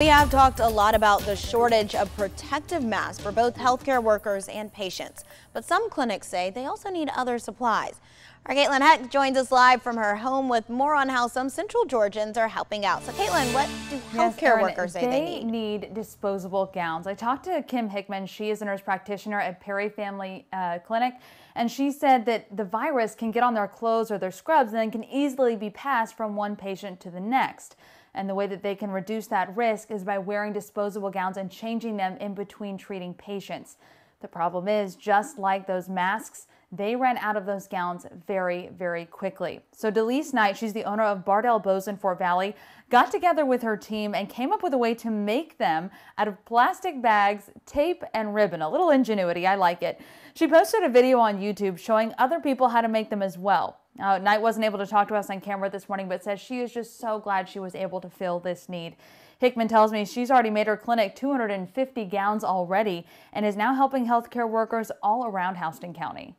We have talked a lot about the shortage of protective masks for both healthcare workers and patients, but some clinics say they also need other supplies. Our Caitlin Heck joins us live from her home with more on how some Central Georgians are helping out. So, Caitlin, what do healthcare yes, workers say they, they need? need disposable gowns. I talked to Kim Hickman. She is a nurse practitioner at Perry Family uh, Clinic, and she said that the virus can get on their clothes or their scrubs and then can easily be passed from one patient to the next. And the way that they can reduce that risk is by wearing disposable gowns and changing them in between treating patients. The problem is, just like those masks, they ran out of those gowns very, very quickly. So Delise Knight, she's the owner of Bardell Bows in Fort Valley, got together with her team and came up with a way to make them out of plastic bags, tape, and ribbon. A little ingenuity, I like it. She posted a video on YouTube showing other people how to make them as well. Uh, Knight wasn't able to talk to us on camera this morning, but says she is just so glad she was able to fill this need. Hickman tells me she's already made her clinic 250 gowns already and is now helping healthcare workers all around Houston County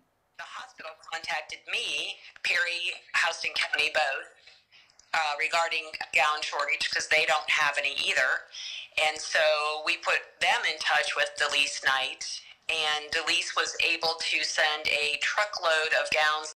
contacted me, Perry, Houston County both, uh, regarding gown shortage because they don't have any either. And so we put them in touch with Delise Knight, and Delise was able to send a truckload of gowns.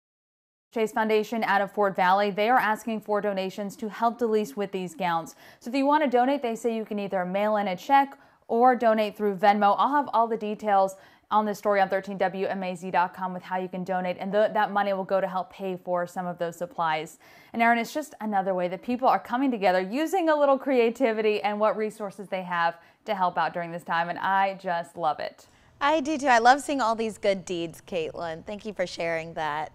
Chase Foundation out of Fort Valley, they are asking for donations to help Delise with these gowns. So if you want to donate, they say you can either mail in a check or donate through Venmo. I'll have all the details on this story on 13WMAZ.com with how you can donate, and th that money will go to help pay for some of those supplies. And Aaron, it's just another way that people are coming together using a little creativity and what resources they have to help out during this time, and I just love it. I do too. I love seeing all these good deeds, Caitlin. Thank you for sharing that.